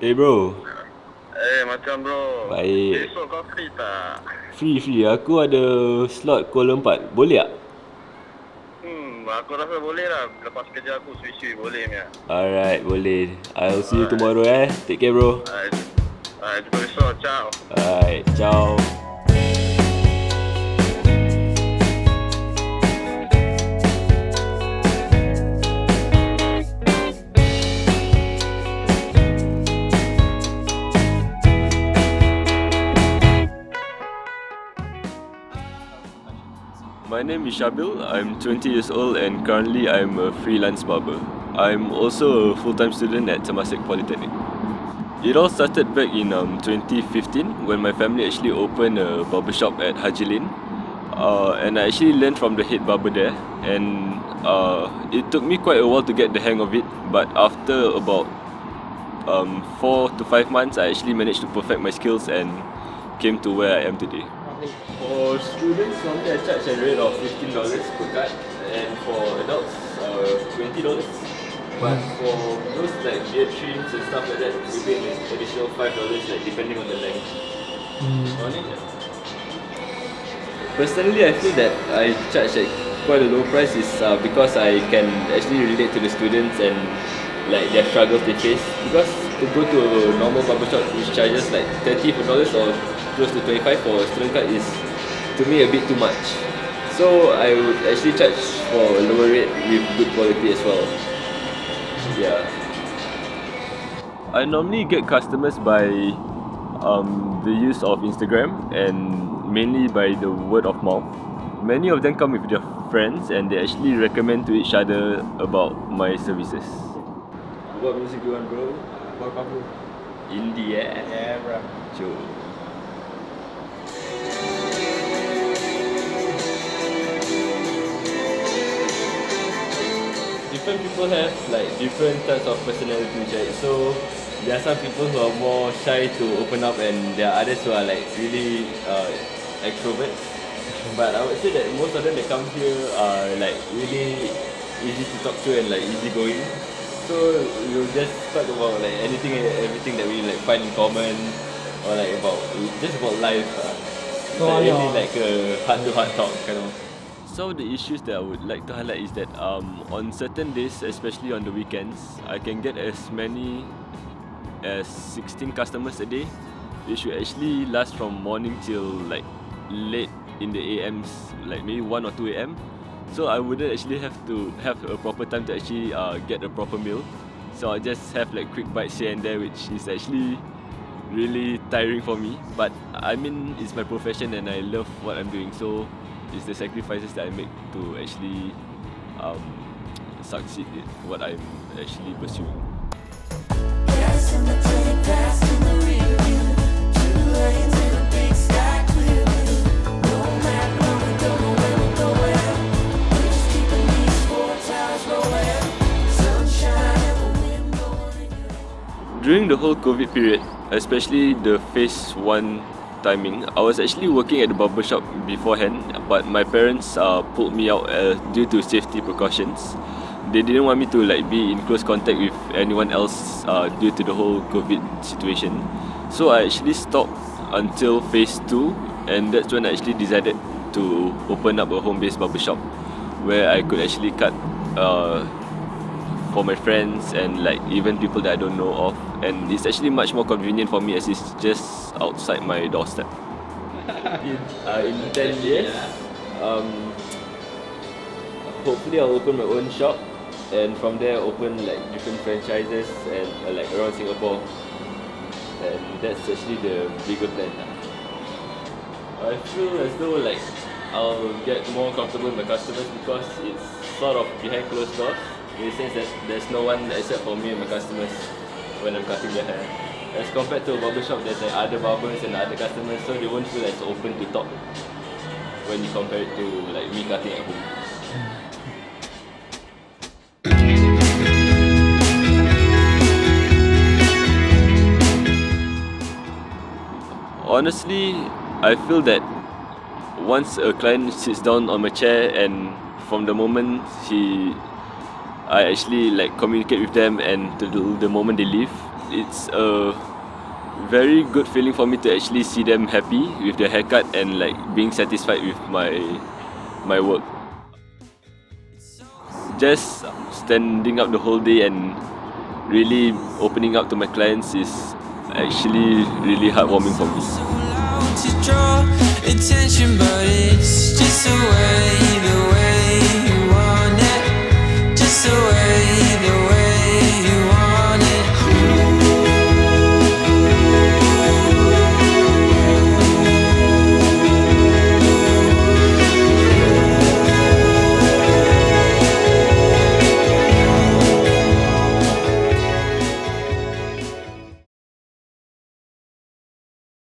Hey bro. Eh macam bro. Baik. Besok kau free tak? Free free. Aku ada slot Kuala Empat. Boleh tak? Hmm, aku rasa boleh lah. Lepas kerja aku sui-sui boleh punya. Alright, boleh. I'll see you tomorrow eh. Take care bro. Ah, ah, jumpa besok. Ciao. Alright, ciao. My name is Syabil. I'm 20 years old and currently I'm a freelance barber. I'm also a full-time student at Temasek Polytechnic. It all started back in um, 2015 when my family actually opened a barbershop at Haji Lane. Uh, and I actually learned from the head barber there and uh, it took me quite a while to get the hang of it but after about um, 4 to 5 months I actually managed to perfect my skills and came to where I am today. For students, normally I charge a rate of $15 per cut and for adults, uh, $20. But for those like beard trims and stuff like that, we pay an additional $5 like depending on the length. On it? Personally, I feel that I charge like quite a low price is uh, because I can actually relate to the students and like their struggles they face. Because to go to a normal barbershop which charges like 30 for dollars or close to 25 for a student cut is to me a bit too much. So I would actually charge for a lower rate with good quality as well. Yeah. I normally get customers by um, the use of Instagram and mainly by the word of mouth. Many of them come with their friends and they actually recommend to each other about my services. What music do you want, bro? What about you? Indie, eh? Yeah, bro. Sure. Different people have like different types of personalities, right? So there are some people who are more shy to open up, and there are others who are like really uh, extroverts. But I would say that most of them that come here are like really easy to talk to and like easygoing. So we'll just talk about like anything and everything that we like find in common or like about just about life. Uh. It's So like really like a heart to heart talk kind of. Some of the issues that I would like to highlight is that um, on certain days, especially on the weekends, I can get as many as 16 customers a day. They should actually last from morning till like late in the AMs, like maybe 1 or 2 AM. So I wouldn't actually have to have a proper time to actually uh, get a proper meal. So I just have like quick bites here and there, which is actually really tiring for me. But I mean, it's my profession and I love what I'm doing. So it's the sacrifices that I make to actually um, succeed in what I'm actually pursuing. During the whole COVID period, especially the phase one timing, I was actually working at the barber shop beforehand, but my parents uh, pulled me out uh, due to safety precautions. They didn't want me to like be in close contact with anyone else uh, due to the whole COVID situation. So I actually stopped until phase two, and that's when I actually decided to open up a home-based barber shop where I could actually cut uh, for my friends and like even people that I don't know of and it's actually much more convenient for me as it's just outside my doorstep. in, uh, in 10 years, um, hopefully I'll open my own shop and from there open like different franchises and uh, like around Singapore and that's actually the bigger plan. I feel as though like I'll get more comfortable with my customers because it's sort of behind closed doors in the sense that there's no one except for me and my customers when I'm cutting their hair. As compared to a barber shop, there's like other barbers and other customers, so they won't feel as open to talk when you compare it to like me cutting at home. Honestly, I feel that once a client sits down on my chair and from the moment he I actually like communicate with them and to the, the moment they leave, it's a very good feeling for me to actually see them happy with their haircut and like being satisfied with my my work. Just standing up the whole day and really opening up to my clients is actually really heartwarming for me. so loud to draw attention, but it